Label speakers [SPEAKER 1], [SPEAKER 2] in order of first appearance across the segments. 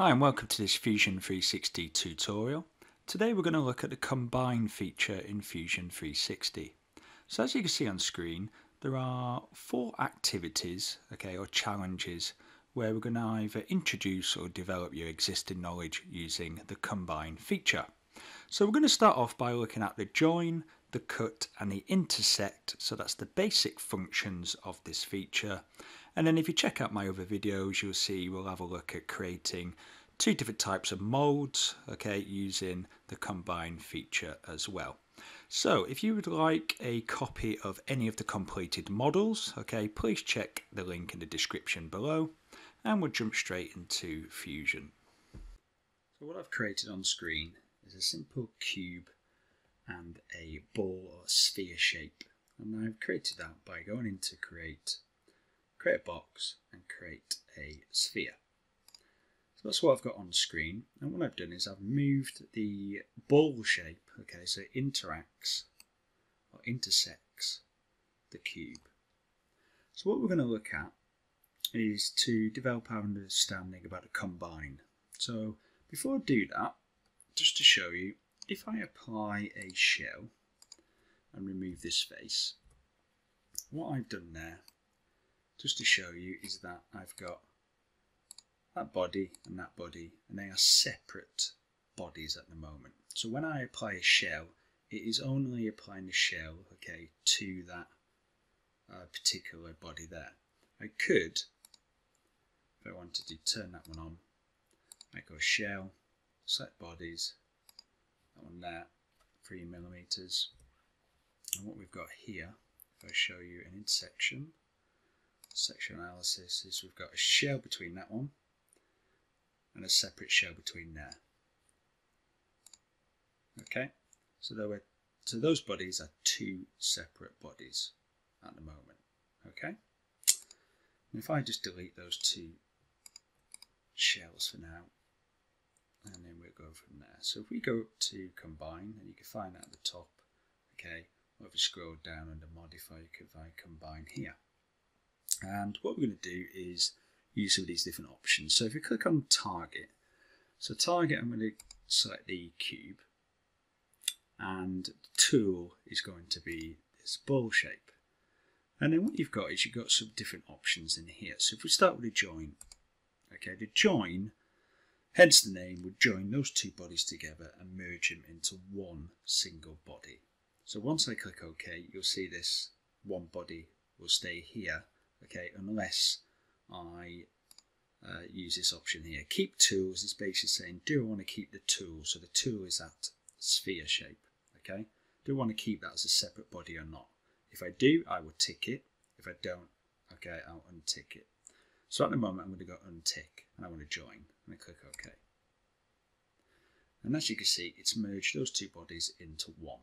[SPEAKER 1] Hi and welcome to this Fusion 360 tutorial. Today we're going to look at the combine feature in Fusion 360. So as you can see on screen there are four activities okay or challenges where we're going to either introduce or develop your existing knowledge using the combine feature. So we're going to start off by looking at the join, the cut and the intersect so that's the basic functions of this feature and then if you check out my other videos you'll see we'll have a look at creating two different types of molds okay using the combine feature as well so if you would like a copy of any of the completed models okay please check the link in the description below and we'll jump straight into fusion so what I've created on screen is a simple cube and a ball or sphere shape. And I've created that by going into create, create a box and create a sphere. So that's what I've got on screen. And what I've done is I've moved the ball shape, okay, so it interacts or intersects the cube. So what we're going to look at is to develop our understanding about a combine. So before I do that, just to show you, if I apply a shell and remove this face, what I've done there, just to show you, is that I've got that body and that body, and they are separate bodies at the moment. So when I apply a shell, it is only applying the shell, okay, to that uh, particular body there. I could, if I wanted to turn that one on, I go shell, select bodies, on there, three millimeters. And what we've got here, if I show you an intersection, section analysis, is we've got a shell between that one and a separate shell between there. Okay, so there were so those bodies are two separate bodies at the moment. Okay, and if I just delete those two shells for now, and then we'll go from there. So if we go up to combine, and you can find that at the top, okay, or if you scroll down under modify, you can find combine here. And what we're going to do is use some of these different options. So if we click on target, so target, I'm going to select the cube, and the tool is going to be this ball shape. And then what you've got is you've got some different options in here. So if we start with a join, okay, the join Hence the name would join those two bodies together and merge them into one single body. So once I click OK, you'll see this one body will stay here, okay, unless I uh, use this option here. Keep tools is basically saying, do I want to keep the tool? So the tool is that sphere shape, okay? Do I want to keep that as a separate body or not? If I do, I will tick it. If I don't, okay, I'll untick it. So at the moment, I'm going to go untick and I want to join and I click OK. And as you can see, it's merged those two bodies into one.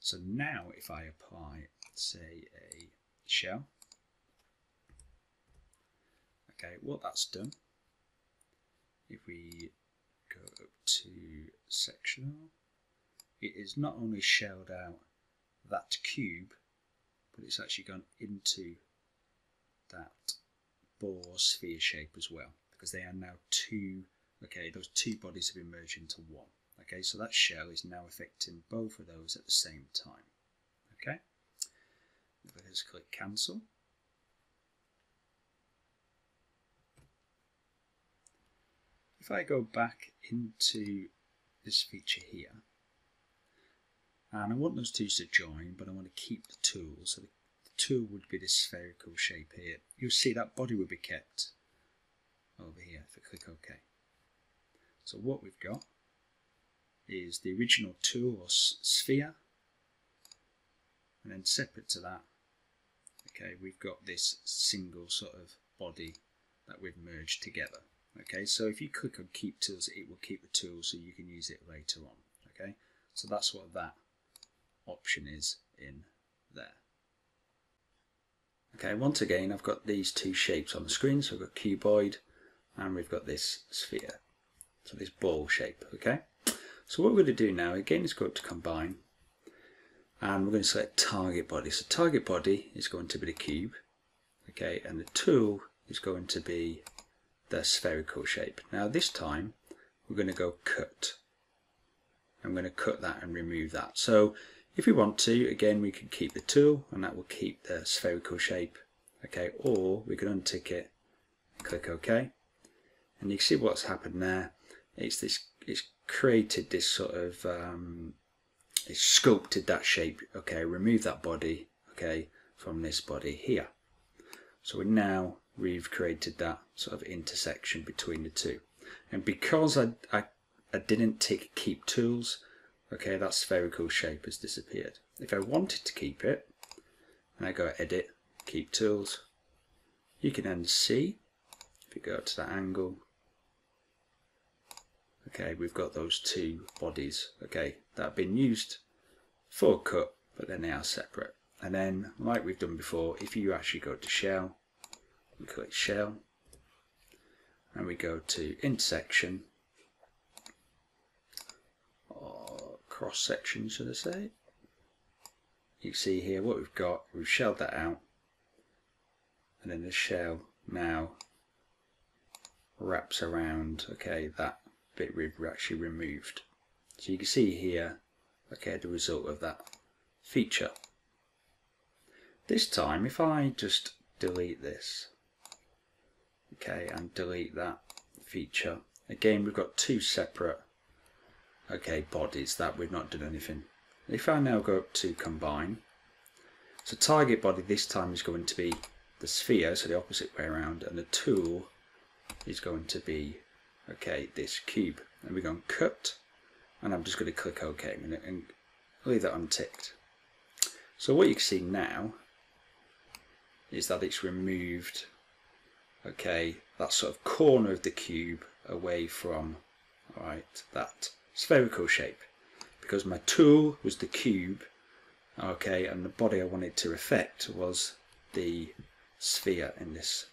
[SPEAKER 1] So now if I apply, say, a shell, okay, what that's done, if we go up to sectional, it is not only shelled out that cube, but it's actually gone into that ball sphere shape as well because they are now two okay those two bodies have been merged into one. Okay so that shell is now affecting both of those at the same time. Okay let's click cancel if I go back into this feature here and I want those two to join but I want to keep the tool so the tool would be this spherical shape here. You'll see that body will be kept over here if I click OK. So what we've got is the original tool or sphere and then separate to that okay we've got this single sort of body that we've merged together okay so if you click on keep tools it will keep the tool so you can use it later on okay so that's what that option is in there Okay, once again, I've got these two shapes on the screen. So I've got cuboid and we've got this sphere. So this ball shape, okay? So what we're going to do now, again, is go up to combine and we're going to select target body. So target body is going to be the cube, okay? And the tool is going to be the spherical shape. Now this time we're going to go cut. I'm going to cut that and remove that. So if we want to, again, we can keep the tool and that will keep the spherical shape. Okay, or we can untick it, click OK. And you can see what's happened there. It's this, it's created this sort of, um, it's sculpted that shape. Okay, remove that body, okay, from this body here. So we're now we've created that sort of intersection between the two. And because I, I, I didn't tick keep tools, okay, that spherical shape has disappeared. If I wanted to keep it, and I go edit, keep tools, you can then see, if you go to that angle, okay, we've got those two bodies, okay, that have been used for cut, but then they are now separate. And then, like we've done before, if you actually go to shell, we click shell, and we go to intersection, or cross section should I say. You see here what we've got, we've shelled that out, and then the shell now wraps around, okay, that bit we've actually removed. So you can see here, okay, the result of that feature. This time, if I just delete this, okay, and delete that feature, again, we've got two separate, okay, bodies that we've not done anything. If I now go up to combine, so target body this time is going to be the sphere, so the opposite way around, and the tool is going to be, okay, this cube. And we're going to cut, and I'm just going to click OK and leave that unticked. So what you can see now is that it's removed okay that sort of corner of the cube away from right that spherical shape. Because my tool was the cube okay and the body I wanted to affect was the sphere in this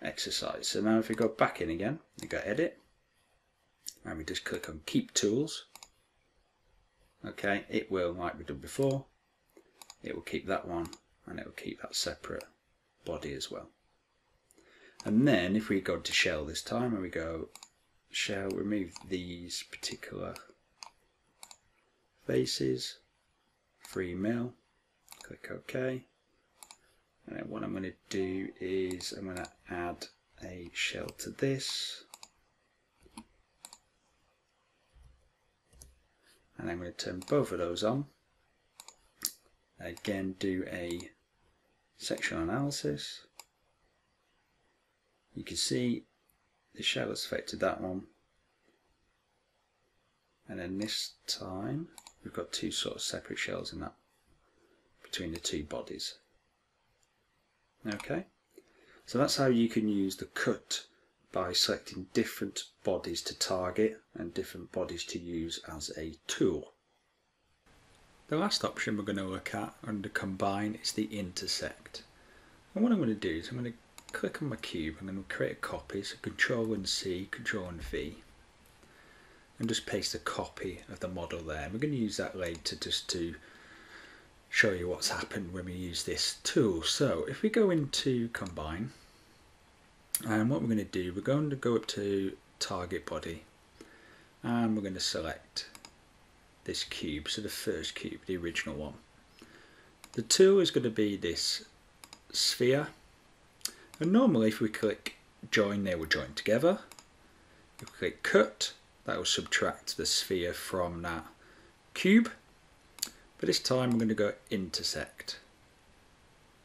[SPEAKER 1] exercise. So now if we go back in again you go edit. And we just click on keep tools. Okay it will like we did before it will keep that one and it will keep that separate body as well. And then if we go to shell this time and we go shell, remove these particular faces, free mill, click OK. And what I'm going to do is I'm going to add a shell to this. And I'm going to turn both of those on again do a sectional analysis. You can see the shell has affected that one. And then this time we've got two sort of separate shells in that between the two bodies. Okay, so that's how you can use the cut by selecting different bodies to target and different bodies to use as a tool. The last option we're going to look at under combine is the intersect. And what I'm going to do is I'm going to click on my cube I'm going to create a copy, so control and C, control and V and just paste a copy of the model there. And We're going to use that later just to show you what's happened when we use this tool. So if we go into combine and what we're going to do, we're going to go up to target body and we're going to select this cube, so the first cube, the original one. The tool is going to be this sphere, and normally if we click join, they will join together. If we click cut, that will subtract the sphere from that cube. But this time we're going to go intersect.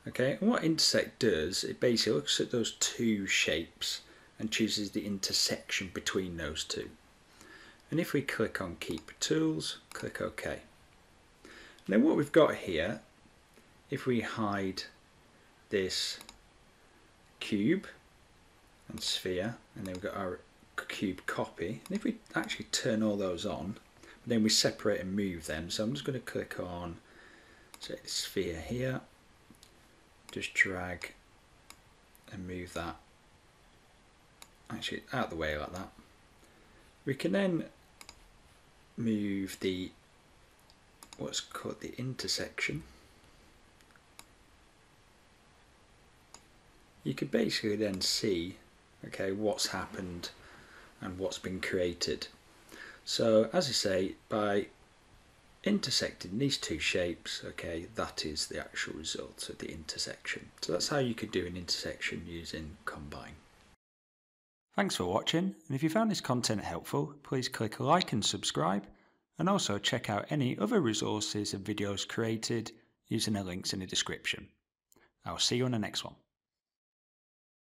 [SPEAKER 1] Okay, and what intersect does, it basically looks at those two shapes and chooses the intersection between those two. And if we click on Keep Tools, click OK. Then what we've got here, if we hide this cube and sphere, and then we've got our cube copy, and if we actually turn all those on, then we separate and move them. So I'm just going to click on say sphere here, just drag and move that actually out of the way like that. We can then move the what's called the intersection you could basically then see okay, what's happened and what's been created. So as I say, by intersecting these two shapes, okay, that is the actual result of the intersection. So that's how you could do an intersection using Combine. Thanks for watching, and if you found this content helpful, please click like and subscribe, and also check out any other resources and videos created using the links in the description. I'll see you on the next one.